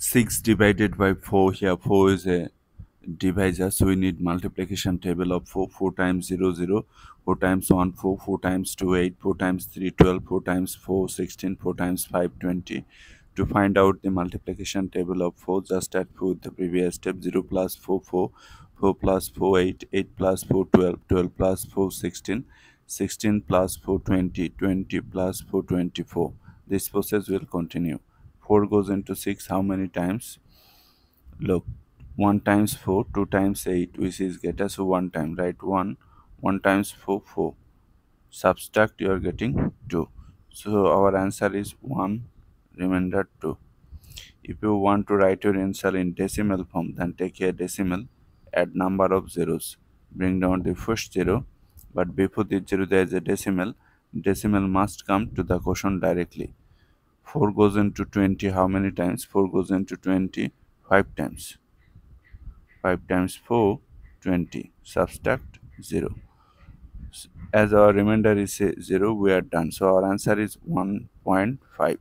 6 divided by 4 here 4 is a divisor so we need multiplication table of 4 4 times 0 0 4 times 1 4 4 times 2 8 4 times 3 12 4 times 4 16 4 times 5 20 to find out the multiplication table of 4 just add 4 the previous step 0 plus 4 4 4 plus 4 8 8 plus 4 12 12 plus 4 16 16 plus 4 20 20 plus 4 24 this process will continue 4 goes into 6 how many times? Look 1 times 4 2 times 8 which is get us 1 time right? 1 1 times 4 4 subtract you are getting 2 so our answer is 1 remainder 2 if you want to write your answer in decimal form then take a decimal add number of zeros. Bring down the first zero but before the zero there is a decimal. Decimal must come to the quotient directly 4 goes into 20 how many times 4 goes into 20 5 times. 5 times 4 20 subtract 0 as our remainder is 0 we are done. So our answer is 1.5